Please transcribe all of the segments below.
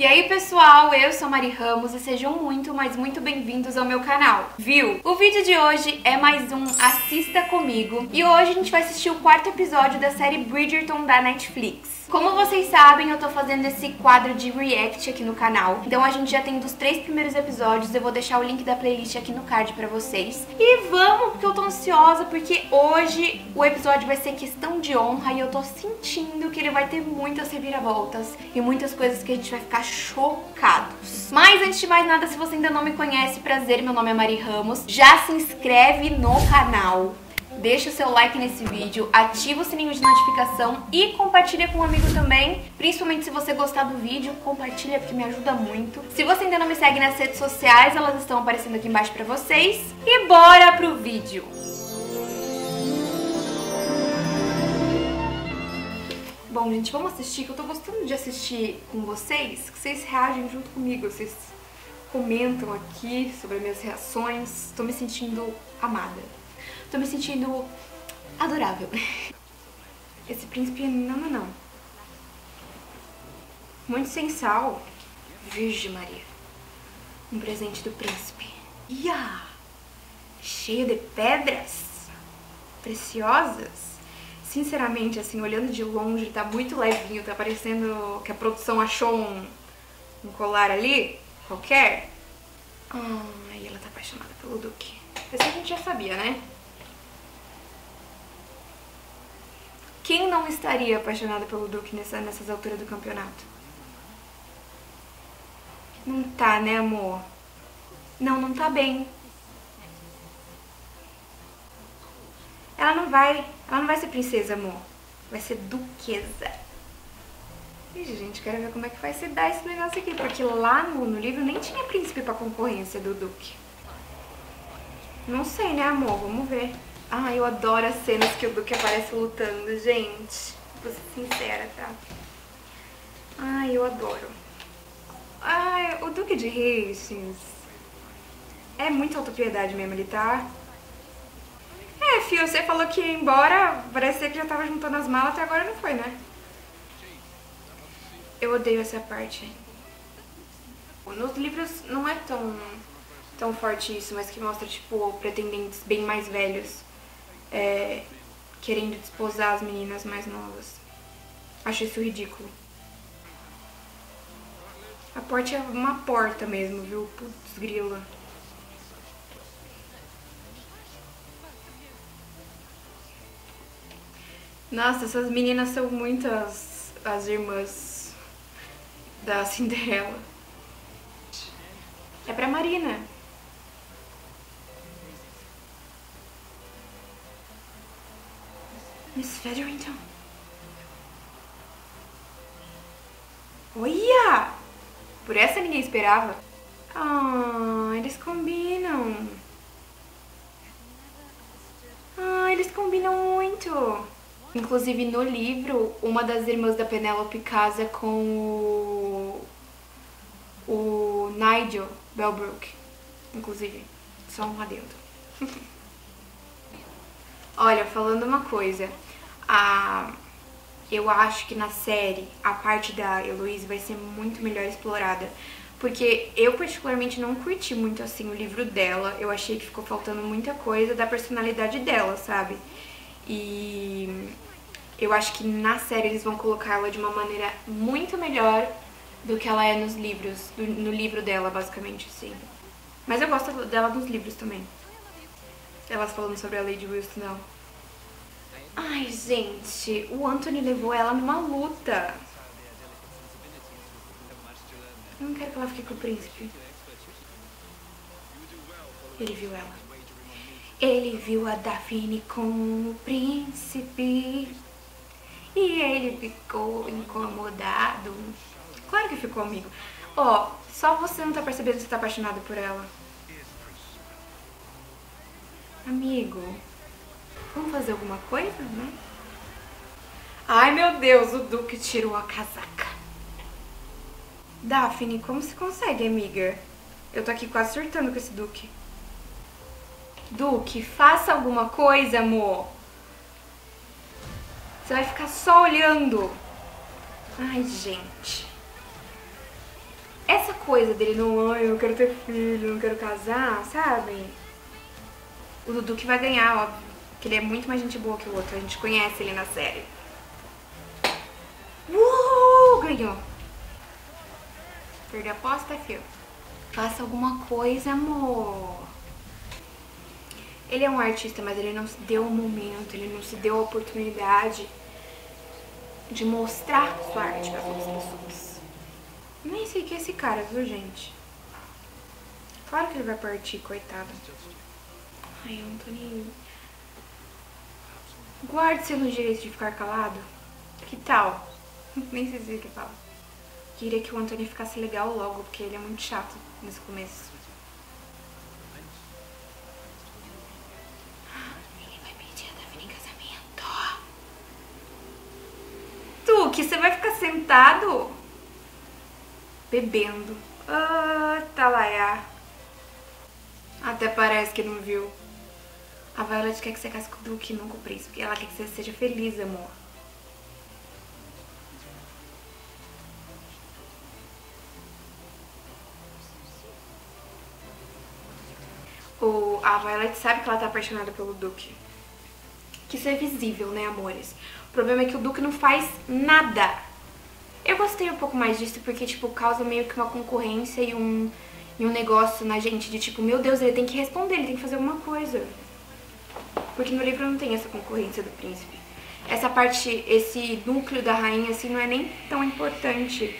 E aí pessoal, eu sou Mari Ramos e sejam muito, mas muito bem-vindos ao meu canal, viu? O vídeo de hoje é mais um Assista Comigo e hoje a gente vai assistir o quarto episódio da série Bridgerton da Netflix. Como vocês sabem, eu tô fazendo esse quadro de react aqui no canal. Então a gente já tem dos três primeiros episódios. Eu vou deixar o link da playlist aqui no card pra vocês. E vamos, porque eu tô ansiosa, porque hoje o episódio vai ser questão de honra e eu tô sentindo que ele vai ter muitas reviravoltas e muitas coisas que a gente vai ficar chocados. Mas antes de mais nada, se você ainda não me conhece, prazer, meu nome é Mari Ramos. Já se inscreve no canal deixa o seu like nesse vídeo, ativa o sininho de notificação e compartilha com um amigo também, principalmente se você gostar do vídeo, compartilha porque me ajuda muito. Se você ainda não me segue nas redes sociais, elas estão aparecendo aqui embaixo pra vocês. E bora pro vídeo! Bom, gente, vamos assistir, que eu tô gostando de assistir com vocês, que vocês reagem junto comigo, vocês comentam aqui sobre as minhas reações, tô me sentindo amada. Tô me sentindo adorável. Esse príncipe, não, não, não. Muito sensal. Virgem Maria. Um presente do príncipe. Ia! Cheio de pedras preciosas. Sinceramente, assim, olhando de longe, tá muito levinho. Tá parecendo que a produção achou um, um colar ali, qualquer. Ai, ela tá apaixonada pelo Duque. Esse a gente já sabia, né? Quem não estaria apaixonado pelo Duque nessa, nessas alturas do campeonato? Não tá, né, amor? Não, não tá bem. Ela não vai, ela não vai ser princesa, amor. Vai ser duquesa. Ixi, gente, quero ver como é que vai se dar esse negócio aqui, porque lá no, no livro nem tinha príncipe pra concorrência do Duque. Não sei, né, amor? Vamos ver. Ai, eu adoro as cenas que o Duque aparece lutando, gente. Vou ser sincera, tá? Ai, eu adoro. Ai, o Duque de Hastings é muita autopiedade mesmo, ele tá... É, Fio, você falou que ia embora, parecia que já tava juntando as malas, até agora não foi, né? Eu odeio essa parte. Nos livros não é tão, tão forte isso, mas que mostra, tipo, pretendentes bem mais velhos é, querendo desposar as meninas mais novas. Acho isso ridículo. A porta é uma porta mesmo, viu? Putz, grila. Nossa, essas meninas são muitas as irmãs da Cinderela. É pra Marina. Miss Featherington. Olha! Por essa ninguém esperava. Ah, eles combinam. Ah, eles combinam muito. Inclusive, no livro, uma das irmãs da Penélope casa com o... o Nigel Belbrook. Inclusive, só um adendo. Olha, falando uma coisa, a... eu acho que na série a parte da Heloise vai ser muito melhor explorada. Porque eu particularmente não curti muito assim o livro dela. Eu achei que ficou faltando muita coisa da personalidade dela, sabe? E eu acho que na série eles vão colocar ela de uma maneira muito melhor do que ela é nos livros, no livro dela, basicamente, sim. Mas eu gosto dela nos livros também. Elas falando sobre a Lady Wilson, Ai, gente, o Anthony levou ela numa luta. Eu não quero que ela fique com o príncipe. Ele viu ela. Ele viu a Daphne com o príncipe. E ele ficou incomodado. Claro que ficou, amigo. Ó, oh, só você não tá percebendo que você tá apaixonado por ela. Amigo, vamos fazer alguma coisa, né? Ai, meu Deus, o Duque tirou a casaca. Daphne, como se consegue, amiga? Eu tô aqui quase surtando com esse Duque. Duque, faça alguma coisa, amor. Você vai ficar só olhando. Ai, gente. coisa dele não, ai, eu quero ter filho, não quero casar, sabe? O Dudu que vai ganhar, óbvio. Porque ele é muito mais gente boa que o outro. A gente conhece ele na série. Uh, ganhou. Perdeu a aposta, fio. Faça alguma coisa, amor. Ele é um artista, mas ele não se deu o momento, ele não se deu a oportunidade de mostrar sua arte para outras pessoas. Nem sei que é esse cara, viu, gente? Claro que ele vai partir, coitado. Ai, Antônio. Guarde-se no direito de ficar calado. Que tal? Nem sei se que fala. Queria que o Antônio ficasse legal logo, porque ele é muito chato nesse começo. Ele vai pedir a Davi em casamento. Tu, que você vai ficar sentado bebendo. Ah, tá lá, é. Até parece que não viu. A Violet quer que você case com o Duque, não com o príncipe. Ela quer que você seja feliz, amor. O, a Violet sabe que ela tá apaixonada pelo Duque. Que isso é visível, né, amores? O problema é que o Duque não faz nada. Eu gostei um pouco mais disso porque, tipo, causa meio que uma concorrência e um, e um negócio na gente de tipo, meu Deus, ele tem que responder, ele tem que fazer alguma coisa. Porque no livro não tem essa concorrência do príncipe. Essa parte, esse núcleo da rainha, assim, não é nem tão importante.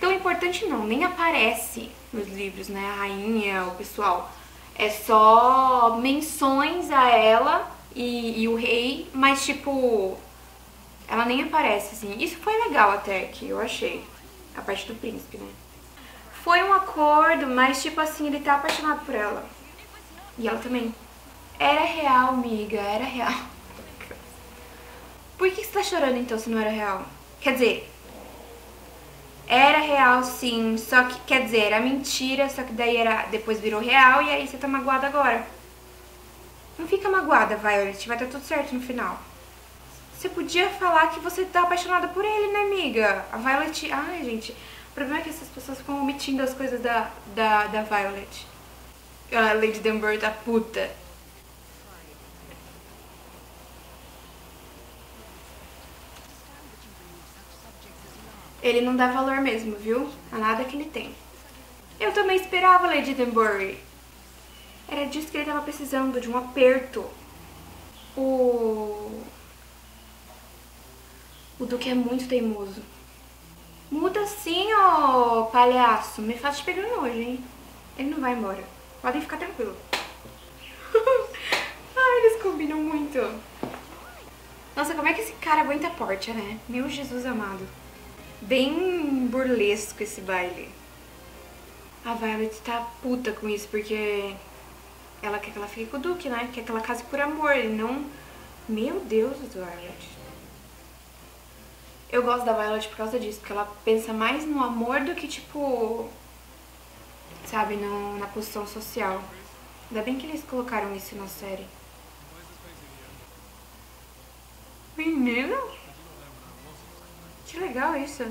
Tão importante não, nem aparece nos livros, né? A rainha, o pessoal. É só menções a ela e, e o rei, mas tipo, ela nem aparece, assim. Isso foi legal até, que eu achei. A parte do príncipe, né? Foi um acordo, mas tipo assim, ele tá apaixonado por ela. E ela também. Era real, amiga, era real. Por que você tá chorando então se não era real? Quer dizer, era real sim, só que, quer dizer, era mentira, só que daí era, depois virou real e aí você tá magoada agora. Não fica magoada, Violet, vai dar tudo certo no final. Você podia falar que você tá apaixonada por ele, né, amiga? A Violet... Ai, gente, o problema é que essas pessoas ficam omitindo as coisas da, da, da Violet. A Lady Dunbar tá puta. Ele não dá valor mesmo, viu? A nada que ele tem. Eu também esperava Lady Denbury. Era disso que ele tava precisando, de um aperto. O... O Duque é muito teimoso. Muda sim, ô palhaço. Me faz pegar hoje, hein? Ele não vai embora. Podem ficar tranquilo. Ai, eles combinam muito. Nossa, como é que esse cara aguenta a porta, né? Meu Jesus amado bem burlesco esse baile. A Violet tá puta com isso, porque ela quer que ela fique com o Duque, né? Quer que ela case por amor, e não... Meu Deus, Violet. Eu gosto da Violet por causa disso, porque ela pensa mais no amor do que, tipo... Sabe, no, na posição social. Ainda bem que eles colocaram isso na série. Menino? Que legal isso.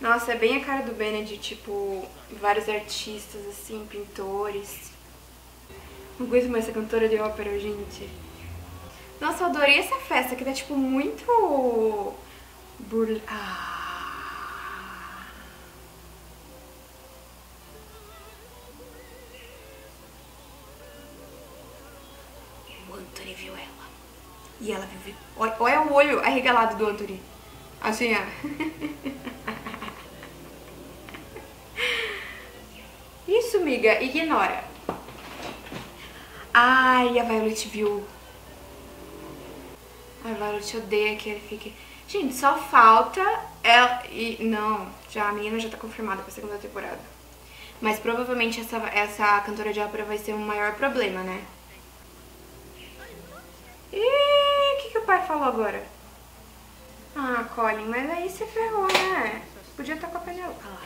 Nossa, é bem a cara do Benedict, tipo, vários artistas, assim, pintores. Não aguento mais essa cantora de ópera, gente. Nossa, eu adorei essa festa, que tá, tipo, muito... Burla... Ah. O Anthony viu ela. E ela viu... Olha o olho arregalado do Anthony. Assim, ó. Isso, miga, ignora. Ai, a Violet viu. A Violet odeia que ele fique... Gente, só falta ela... E, não, já a menina já tá confirmada pra segunda temporada. Mas provavelmente essa, essa cantora de ópera vai ser um maior problema, né? Ih, o que, que o pai falou agora? Ah, Colin, mas aí você ferrou, né? Podia estar com a panela. Ah lá.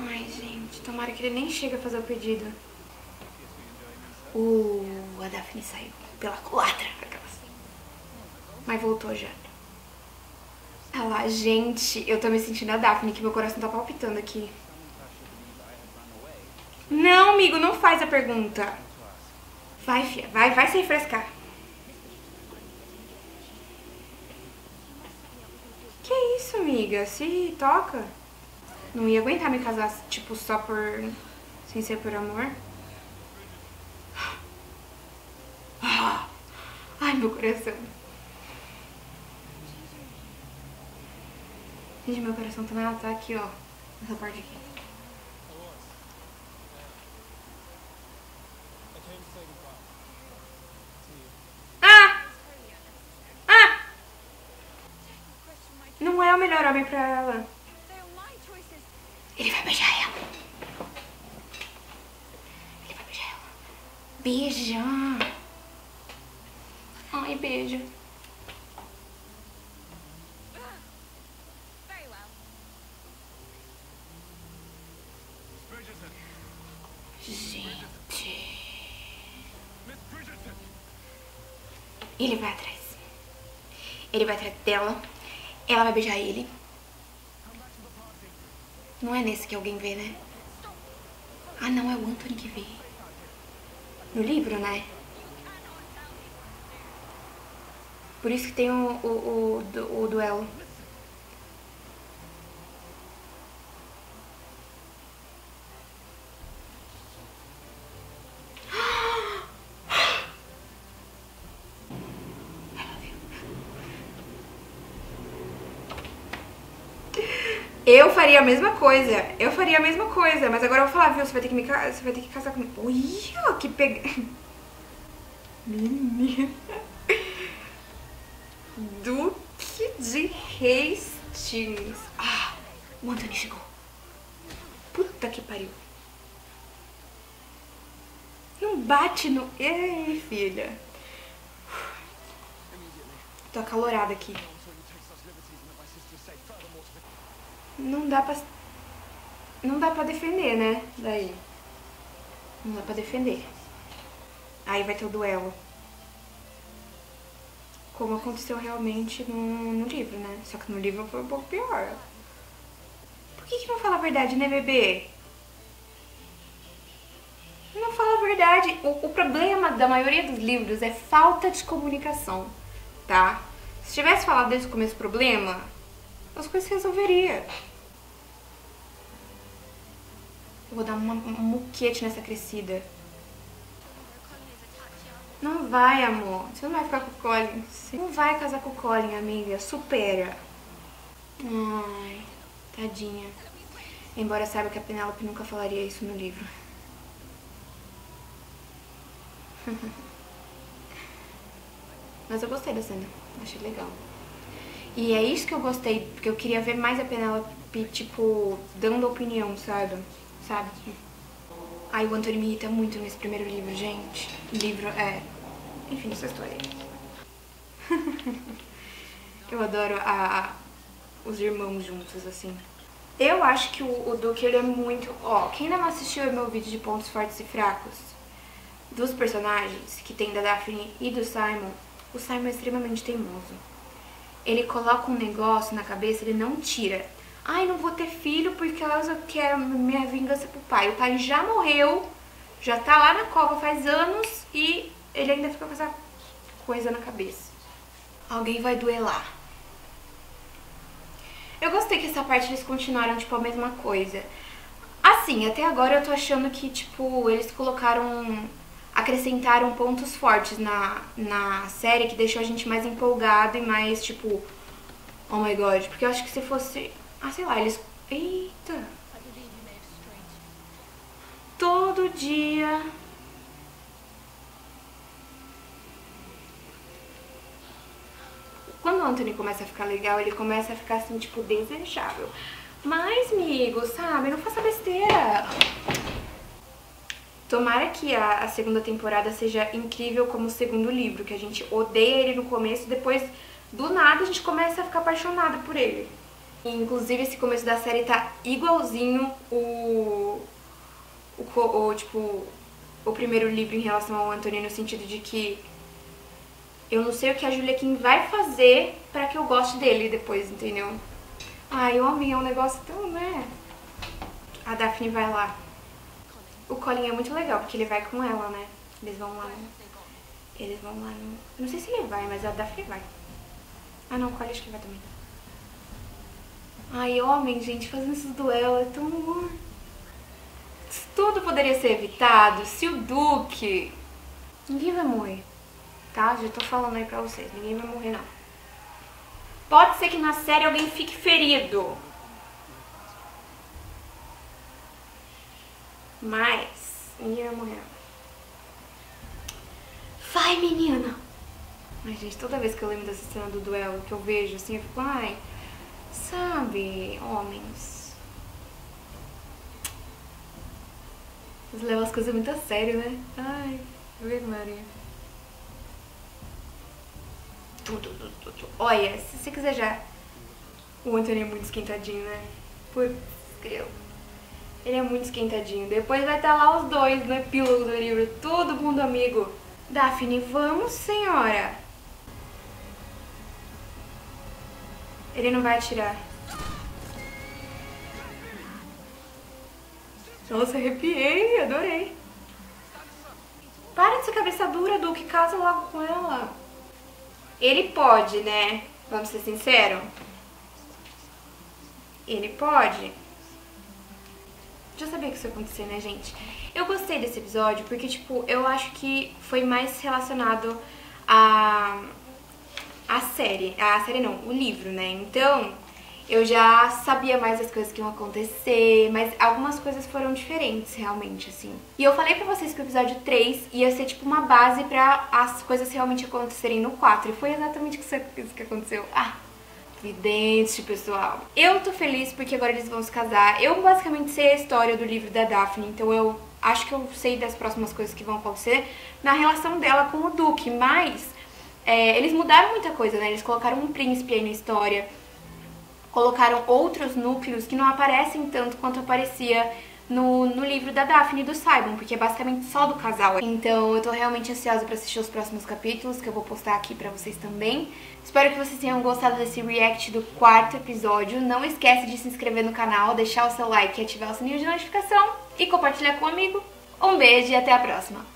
Ai, gente, tomara que ele nem chegue a fazer o pedido. Uh, a Daphne saiu pela culatra. Mas voltou já. Ah lá, gente, eu tô me sentindo a Daphne, que meu coração tá palpitando aqui. Não, amigo, não faz a pergunta. Vai, fia, vai, vai se refrescar. Que isso, amiga? Se toca. Não ia aguentar me casar, tipo, só por... Sem ser por amor. Ai, meu coração. Gente, meu coração também tá aqui, ó. Nessa parte aqui. Ah! Ah! Não é o melhor homem pra ela. Ele vai beijar ela. Ele vai beijar ela. Beija. Ai, beijo. Gente. Ele vai atrás. Ele vai atrás dela. Ela vai beijar ele. Não é nesse que alguém vê, né? Ah, não, é o Anthony que vê. No livro, né? Por isso que tem o, o, o, o duelo. Eu faria a mesma coisa. Eu faria a mesma coisa. Mas agora eu vou falar, viu? Você vai ter que me Você vai ter que casar comigo. Olha, que pega. Menina. Duque de Hastings. Ah, o Anthony chegou. Puta que pariu. Não bate no... Ei, filha. Tô acalorada aqui. Não dá pra... Não dá pra defender, né? Daí. Não dá pra defender. Aí vai ter o duelo como aconteceu realmente no, no livro, né? Só que no livro foi um pouco pior. Por que, que não fala a verdade, né, bebê? Não fala a verdade. O, o problema da maioria dos livros é falta de comunicação, tá? Se tivesse falado desde o começo o problema, as coisas se resolveriam. Eu vou dar uma, um muquete nessa crescida. Não vai, amor. Você não vai ficar com o Colin. Você não vai casar com o Colin, amiga. Supera. Ai, tadinha. Embora saiba que a Penélope nunca falaria isso no livro. Mas eu gostei da cena. Achei legal. E é isso que eu gostei, porque eu queria ver mais a Penélope, tipo, dando opinião, sabe? Sabe? Ai, o Antônio me irrita muito nesse primeiro livro, gente. Livro, é... Enfim, essa história aí. eu adoro a, a, os irmãos juntos, assim. Eu acho que o, o Duque, ele é muito... Ó, quem não assistiu o meu vídeo de pontos fortes e fracos dos personagens, que tem da Daphne e do Simon, o Simon é extremamente teimoso. Ele coloca um negócio na cabeça, ele não tira. Ai, não vou ter filho porque eu quero minha vingança pro pai. O pai já morreu, já tá lá na cova faz anos e ele ainda fica com essa coisa na cabeça. Alguém vai duelar. Eu gostei que essa parte eles continuaram, tipo, a mesma coisa. Assim, até agora eu tô achando que, tipo, eles colocaram... Acrescentaram pontos fortes na, na série que deixou a gente mais empolgado e mais, tipo... Oh my god, porque eu acho que se fosse ah, sei lá, eles... Eita! Todo dia... Quando o Anthony começa a ficar legal, ele começa a ficar assim, tipo, desejável. Mas, amigo, sabe, não faça besteira. Tomara que a, a, segunda temporada seja incrível como o segundo livro, que a gente odeia ele no começo, depois do nada a gente começa a ficar apaixonada por ele. Inclusive, esse começo da série tá igualzinho o, o, o tipo, o primeiro livro em relação ao Anthony no sentido de que eu não sei o que a Julia Kim vai fazer pra que eu goste dele depois, entendeu? Ai, homem é um negócio tão, né? A Daphne vai lá. O Colin é muito legal, porque ele vai com ela, né? Eles vão lá. No... Eles vão lá no... Não sei se ele vai, mas a Daphne vai. Ah, não, o Colin acho que vai também. Ai, homem, gente, fazendo esses duelos é tão amor. Tudo poderia ser evitado se o Duque... Ninguém vai morrer, tá? Já tô falando aí pra vocês, ninguém vai morrer não. Pode ser que na série alguém fique ferido. Mas ninguém vai morrer. Vai, menina! Ai, gente, toda vez que eu lembro dessa cena do duelo, que eu vejo assim, eu fico, ai, sabe, homens. Eles levam as coisas muito a sério, né? Ai, Virgem Maria. Tudo, tudo, tudo. Olha, se você quiser já. O Anthony é muito esquentadinho, né? Putz, eu. Ele é muito esquentadinho. Depois vai estar lá os dois no epílogo do livro, todo mundo amigo. Daphne, vamos, senhora. Ele não vai atirar. Nossa, arrepiei, adorei. Para de ser cabeça dura, Duque, casa logo com ela. Ele pode, né? Vamos ser sinceros? Ele pode. Já sabia que isso ia acontecer, né, gente? Eu gostei desse episódio porque, tipo, eu acho que foi mais relacionado a... a série. A série não, o livro, né? Então, eu já sabia mais as coisas que iam acontecer, mas algumas coisas foram diferentes, realmente, assim. E eu falei pra vocês que o episódio 3 ia ser, tipo, uma base pra as coisas realmente acontecerem no 4. E foi exatamente isso que aconteceu. Ah, vidente, pessoal. Eu tô feliz porque agora eles vão se casar. Eu basicamente sei a história do livro da Daphne, então eu acho que eu sei das próximas coisas que vão acontecer na relação dela com o Duque, mas é, eles mudaram muita coisa, né? Eles colocaram um príncipe aí na história, colocaram outros núcleos que não aparecem tanto quanto aparecia no, no livro da Daphne do Simon, porque é basicamente só do casal. Então eu tô realmente ansiosa pra assistir os próximos capítulos, que eu vou postar aqui pra vocês também. Espero que vocês tenham gostado desse react do quarto episódio. Não esquece de se inscrever no canal, deixar o seu like e ativar o sininho de notificação e compartilhar com um amigo. Um beijo e até a próxima!